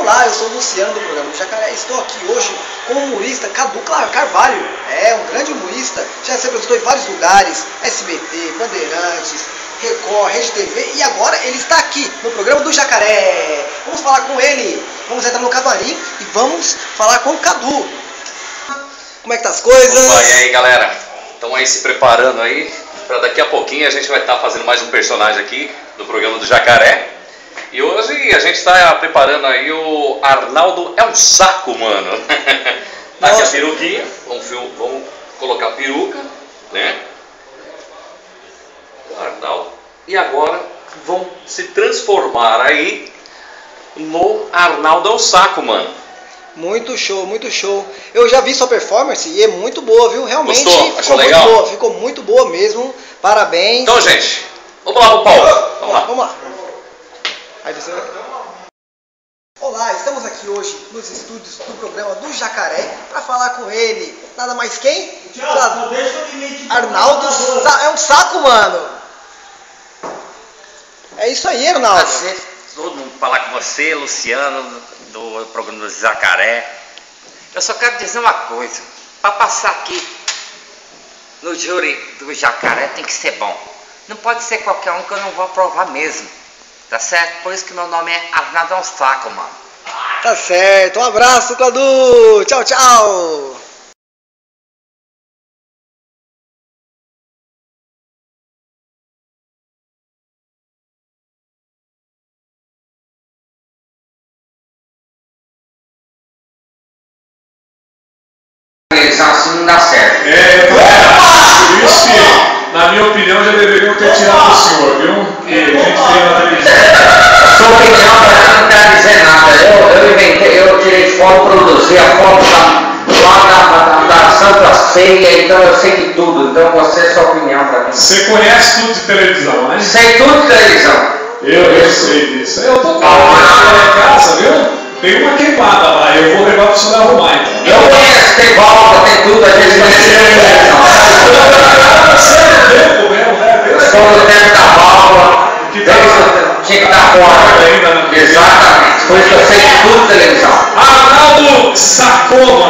Olá, eu sou o Luciano do programa do Jacaré. Estou aqui hoje com o humorista Cadu Carvalho. É um grande humorista, já se apresentou em vários lugares, SBT, Bandeirantes, Record, Rede TV e agora ele está aqui no programa do Jacaré. Vamos falar com ele, vamos entrar no camarim e vamos falar com o Cadu. Como é que tá as coisas? Opa, e aí galera, estão aí se preparando aí para daqui a pouquinho a gente vai estar tá fazendo mais um personagem aqui no programa do Jacaré. E a gente está preparando aí o Arnaldo é um saco, mano. aqui a peruquinha, vamos, vamos colocar a peruca, né? O Arnaldo. E agora vão se transformar aí no Arnaldo é um saco, mano. Muito show, muito show. Eu já vi sua performance e é muito boa, viu? Realmente Gostou? ficou legal? muito boa, ficou muito boa mesmo. Parabéns. Então, gente, vamos lá Paulo. Vamos lá. Vamos lá. Aí você Olá, estamos aqui hoje nos estúdios do programa do Jacaré para falar com ele. Nada mais quem? Tchau, Arnaldo é um saco, mano. É isso aí, Arnaldo. Prazer todo mundo falar com você, Luciano, do programa do Jacaré. Eu só quero dizer uma coisa. Para passar aqui no júri do Jacaré tem que ser bom. Não pode ser qualquer um que eu não vou aprovar mesmo. Tá certo? Por isso que meu nome é Arnaldo Saco, mano. Tá certo. Um abraço, Cadu. Tchau, tchau. Assim não dá certo. É, por isso que, na minha opinião, já deveriam ter tirado o senhor, viu? Que a gente tem na televisão. Sua opinião não quer dizer nada. Eu, eu inventei, eu tirei foto, produzi a foto lá da, da, da Santa Ceia, então eu sei de tudo. Então você é sua opinião para mim. Você conhece tudo de televisão, né? Sei tudo de televisão. Eu, eu sei disso. Eu tô calmo na casa, viu? Tem uma queimada lá, eu vou levar para você arrumar então. Eu conheço, tem volta, tem tudo, a gente conhece televisão. Você é do tempo mesmo, né? Eu sou do tempo da válvula, Que tá- tinha que dar fora. Exatamente, por isso que eu sei de tudo televisão. Arnaldo sacou,